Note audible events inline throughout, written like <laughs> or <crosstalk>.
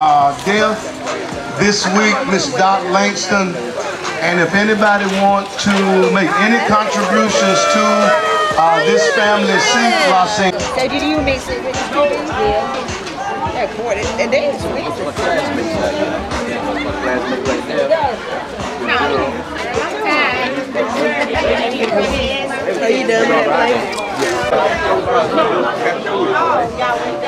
uh, death this week, Miss Doc Langston. And if anybody want to make any contributions to uh, this family, see Los Angeles. So did you mix it with the Yeah. They're quarter, and they expensive. Are you done with that,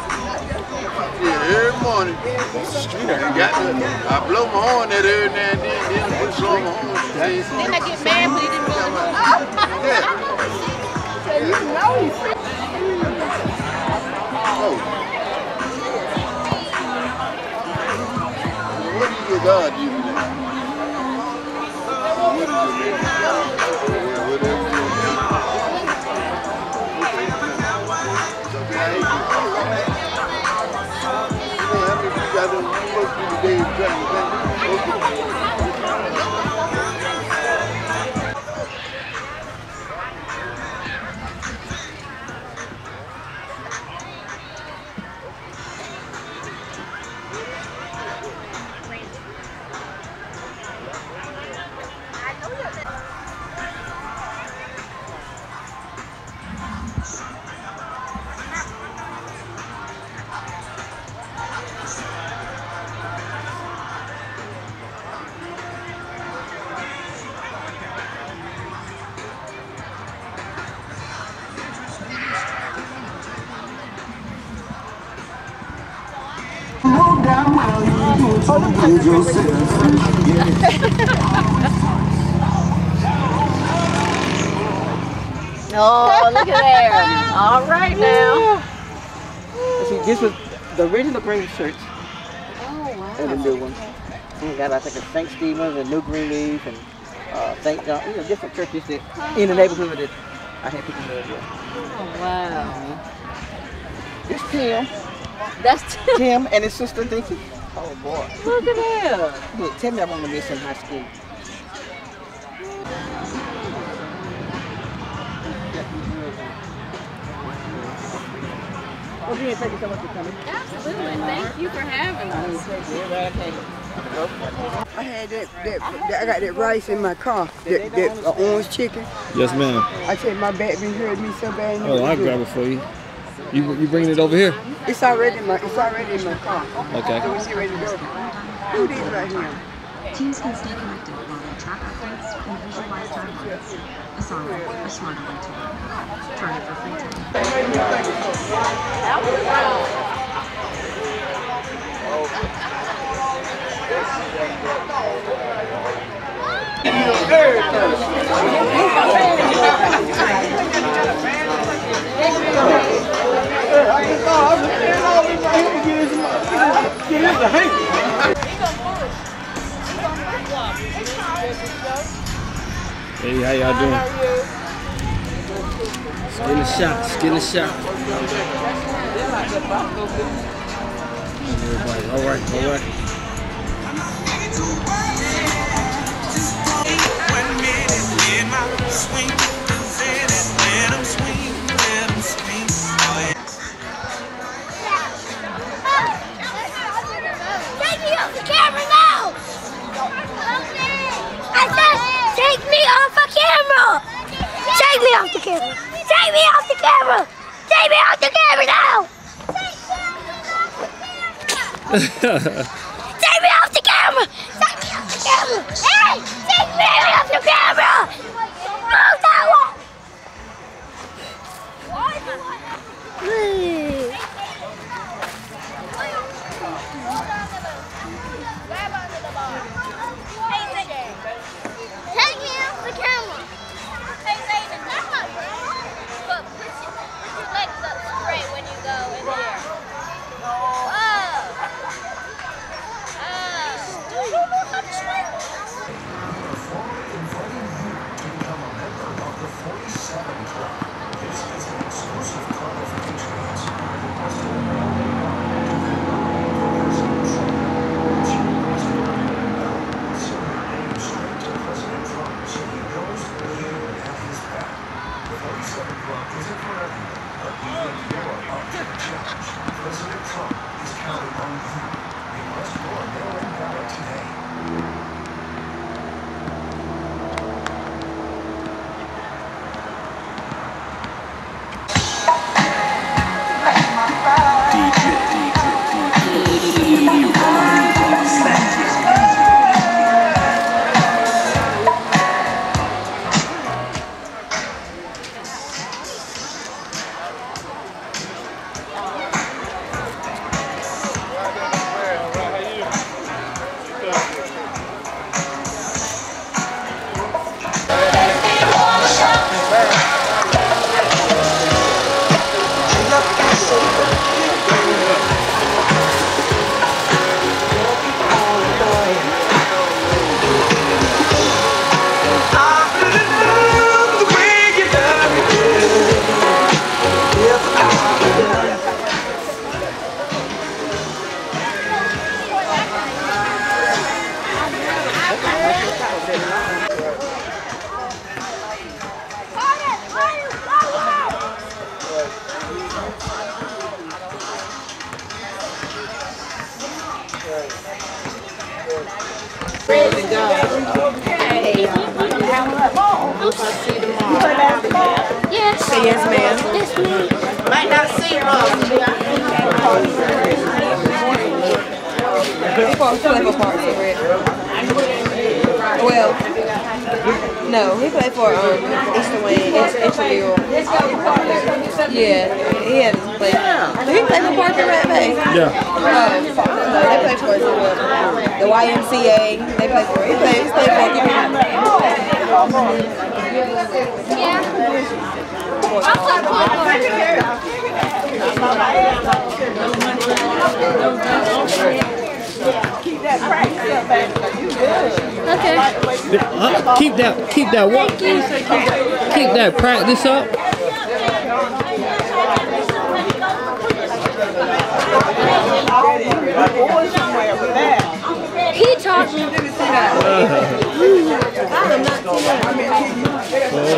Yeah, every morning. And got to, I blow my horn at every now and then, then I blow my horn. Then I get mad when he didn't blow the <laughs> horn. Oh. What is your God you do? Oh, look at there. All right now. See, this was the original green church Oh, wow. and the new one. We got, I think, a St. Stephen's and New Greenleaf and uh, St. John, you know, different churches that in the neighborhood that I had people live there. Oh, wow. This Tim, That's <laughs> Tim and his sister Dinky. Oh boy. look at that. Look, Tim never want to miss in high school. Well, again, thank you so much for coming. Absolutely. Thank you for having us. mean, thank you. Everybody came. I had that, that, that I got that rice in my car, that, that uh, orange chicken. Yes, ma'am. I tell you, my back been hurting me so bad. Oh, I'll grab it for you. You you bringing it over here? It's already in my, it's already in my car. Okay. So we get ready to go. Who these right here? Teams can stay connected while they track updates and visualize timelines. Asana, a smarter way to work. Try it for free today. Hey, how y'all doing? Let's get in the shot. Let's get in the shot. Everybody, all right, all right. Camera now! I said, take me off the camera! Take me off the camera! Take me off the camera! Take me off the camera now! Take me off the camera! Take me off the camera! Hey! Take me off the camera! Grab onto the ball. Praise God. Okay. I see tomorrow. Yes. Say yes, ma'am. Yes, ma'am. Might not see mom. Well no, he played for um Eastern Wayne, East- Intramural. Yeah, he had played. Did he play for Parker Red Bay? Yeah. Oh, no, they played for the, the YMCA. They played for. He played. He played for. A Yeah. I'll play football. Okay. Huh? Keep that, keep that what? Keep that practice up. He taught me. <laughs> Oh